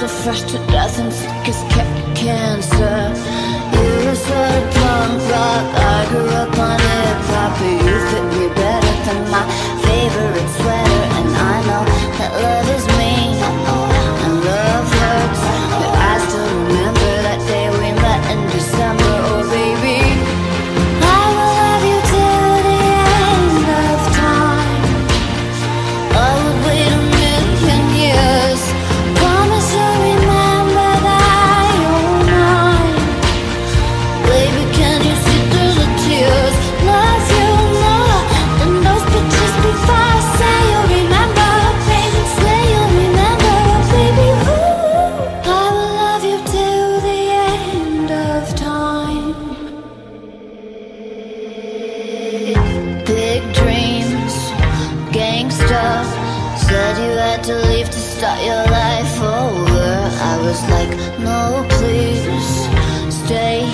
so fresh to death and sick as cancer. had to leave to start your life over. I was like, no please, stay